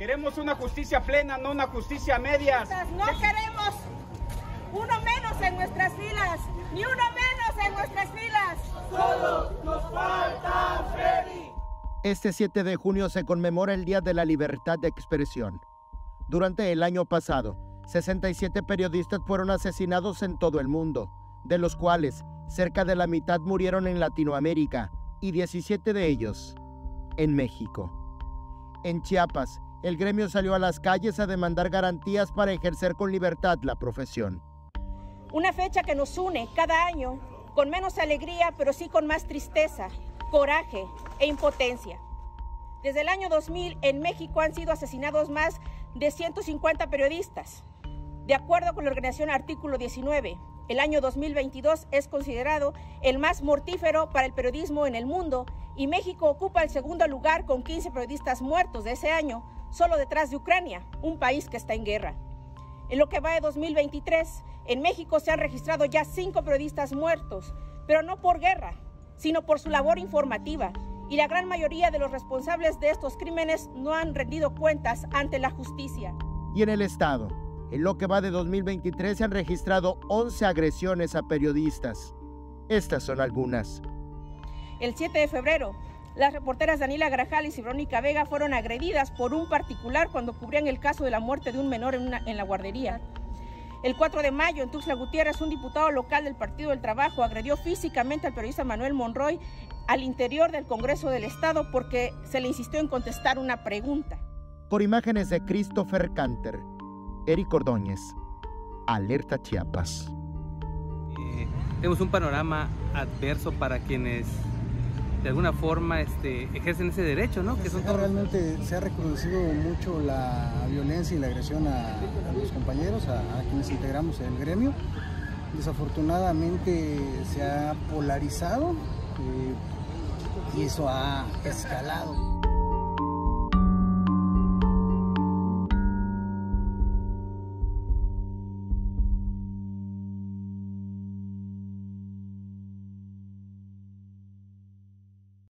Queremos una justicia plena, no una justicia a medias. No queremos uno menos en nuestras filas, ni uno menos en nuestras filas. Solo nos falta Freddy. Este 7 de junio se conmemora el Día de la Libertad de Expresión. Durante el año pasado, 67 periodistas fueron asesinados en todo el mundo, de los cuales cerca de la mitad murieron en Latinoamérica y 17 de ellos en México. En Chiapas, el gremio salió a las calles a demandar garantías para ejercer con libertad la profesión. Una fecha que nos une cada año con menos alegría, pero sí con más tristeza, coraje e impotencia. Desde el año 2000 en México han sido asesinados más de 150 periodistas. De acuerdo con la organización Artículo 19, el año 2022 es considerado el más mortífero para el periodismo en el mundo y México ocupa el segundo lugar con 15 periodistas muertos de ese año, solo detrás de Ucrania, un país que está en guerra. En lo que va de 2023, en México se han registrado ya cinco periodistas muertos, pero no por guerra, sino por su labor informativa. Y la gran mayoría de los responsables de estos crímenes no han rendido cuentas ante la justicia. Y en el Estado, en lo que va de 2023 se han registrado 11 agresiones a periodistas. Estas son algunas. El 7 de febrero, las reporteras Daniela Grajales y Verónica Vega fueron agredidas por un particular cuando cubrían el caso de la muerte de un menor en, en la guardería. El 4 de mayo, en Tuxtla Gutiérrez, un diputado local del Partido del Trabajo agredió físicamente al periodista Manuel Monroy al interior del Congreso del Estado porque se le insistió en contestar una pregunta. Por imágenes de Christopher Canter, Eric Ordóñez, Alerta Chiapas. Eh, tenemos un panorama adverso para quienes de alguna forma este, ejercen ese derecho, ¿no? Que Realmente se ha recrudecido mucho la violencia y la agresión a, los compañeros, a, quienes integramos el gremio. Desafortunadamente se ha polarizado eh, y eso ha escalado.